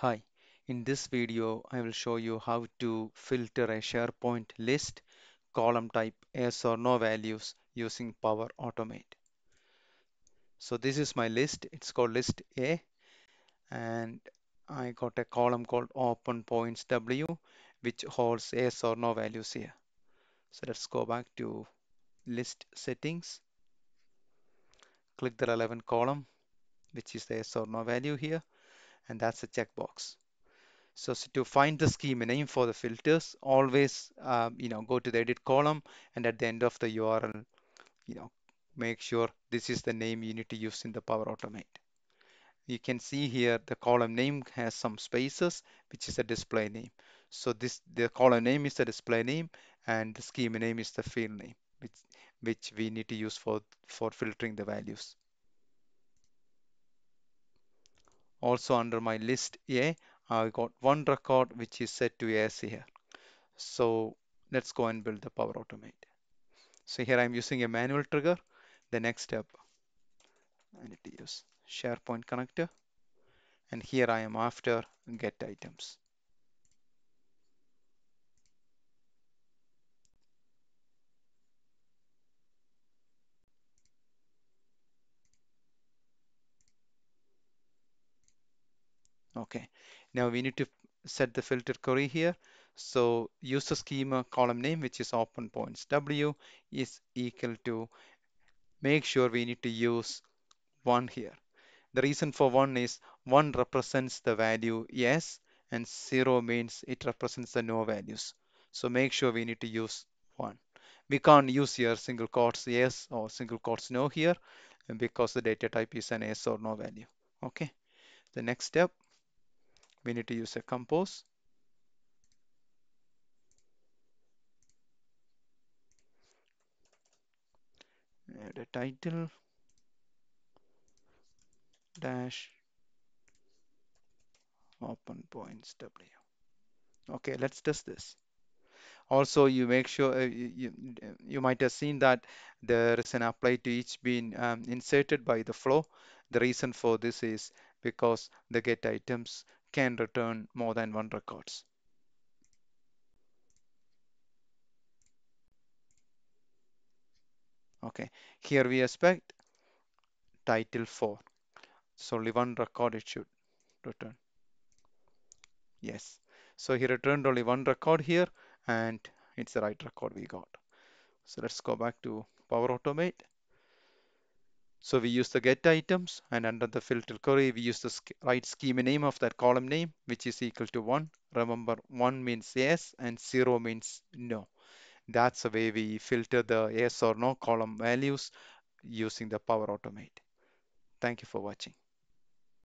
Hi, in this video I will show you how to filter a SharePoint list column type yes or no values using Power Automate. So this is my list, it's called list A and I got a column called open points W which holds yes or no values here. So let's go back to list settings, click the relevant column which is the yes or no value here and that's a checkbox. So, so, to find the schema name for the filters, always um, you know go to the edit column and at the end of the URL, you know make sure this is the name you need to use in the Power Automate. You can see here the column name has some spaces, which is a display name. So this the column name is the display name and the schema name is the field name, which which we need to use for for filtering the values. Also under my list A, I got one record which is set to yes here. So let's go and build the Power Automate. So here I'm using a manual trigger. The next step, I need to use SharePoint connector. And here I am after get items. Okay, now we need to set the filter query here. So use the schema column name, which is open points W is equal to, make sure we need to use one here. The reason for one is one represents the value yes and zero means it represents the no values. So make sure we need to use one. We can't use here single quotes yes or single quotes no here because the data type is an yes or no value. Okay. The next step, we need to use a compose. Add a title dash open points W. Okay, let's test this. Also, you make sure uh, you, you might have seen that there is an apply to each being um, inserted by the flow. The reason for this is because the get items can return more than one records. Okay, here we expect title 4. So only one record it should return. Yes. So he returned only one record here and it's the right record we got. So let's go back to Power Automate. So we use the get items and under the filter query, we use the right schema name of that column name, which is equal to one. Remember one means yes and zero means no. That's the way we filter the yes or no column values using the Power Automate. Thank you for watching.